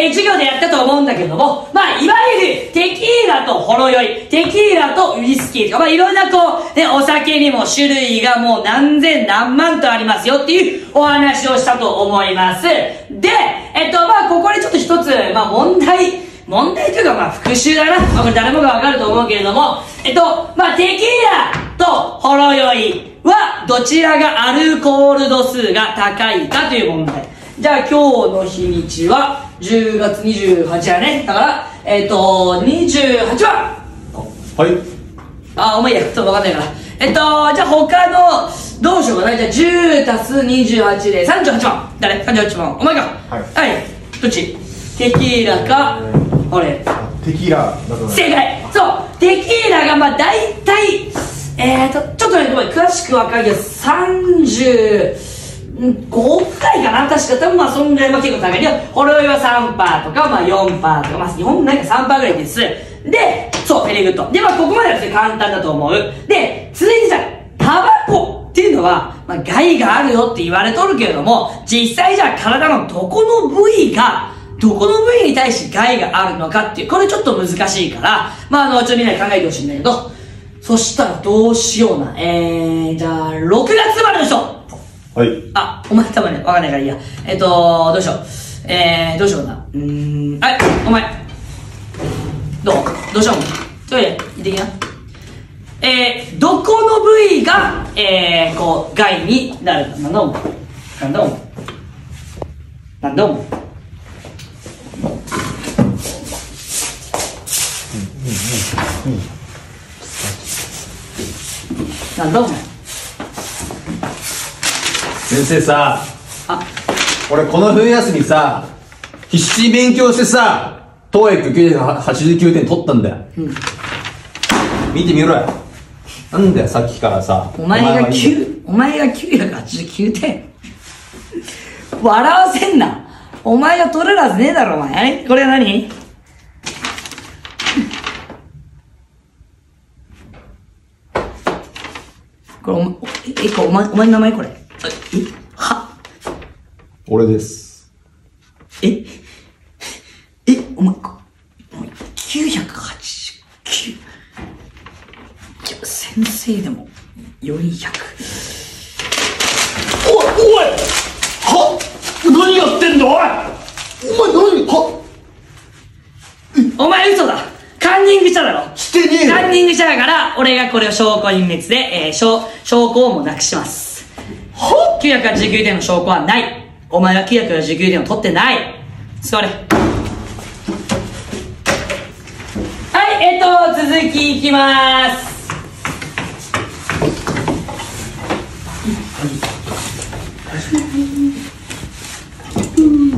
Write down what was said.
えー授業でやったと思うんだけども、まあ、いわゆる、テキーラとほろ酔い、テキーラとウイスキーとか、まあ、いろんなこう、ね、お酒にも種類がもう何千何万とありますよっていうお話をしたと思います。で、えっと、まあ、ここでちょっと一つ、まあ、問題、問題というか、まあ、復習だな。まあ、これ誰もがわかると思うけれども、えっと、まあ、テキーラとほろ酔いは、どちらがアルコール度数が高いかという問題。じゃあ、今日の日にちは、10月28やね。だから、えっと、28番はいあ、お前や、ちょっとわかんないから。えっと、じゃあ他の、どうしようかな。じゃあ10足す28で38番。誰 ?38 番。お前か。はいはい。どっち？テキーラか、俺。テキーラだと正解そうテキーラがまあ大体えーとちょっとねごめん詳しく分かるけど35くらいかな。確か多分まあそんぐらいは結構高い。でほろ酔いは3パーとかまあ4パーとかまあ4なんか3パーぐらいですでそう very good でまあここまでは普通簡単だと思う。で続いてじゃタバコっていうのは、まあ、害があるよって言われとるけれども、実際じゃあ体のどこの部位が、どこの部位に対して害があるのかっていう、これちょっと難しいから、まあ、あの、ちょっとみんなで考えてほしいんだけど、そしたらどうしような。えー、じゃあ、6月はいあ、お前多分ね、わかんないからいいや。えっと、どうしよう。えー、どうしようかな。うーん、はい、お前。どう？どうしようちょい、行ってきな。えー、どこの部位が、えー、こう、害になるか。なんだお前。なんだお前。なんだお前。なんだお前。先生さあ、俺この冬休みさ必死に勉強してさ TOEIC89 点取ったんだよ、見てみろよなんだよさっきからさお前がはいい9、お前が989点。笑わせんな。お前が取れるはずねえだろ、お前。はいこれは何？これお前、え、これお前、お前の名前これ。え、は俺ですええ、お前、こお前989。いや、先生でも400。おいおいは何やってんだおいお前何はお前嘘だカンニングしただろしてねえカンニングしたから、俺がこれを証拠隠滅で、えー、証、証拠をもなくします。は989点の証拠はない。お前は989点を取ってない。座れ。はい、えっ、と、続きいきまーす。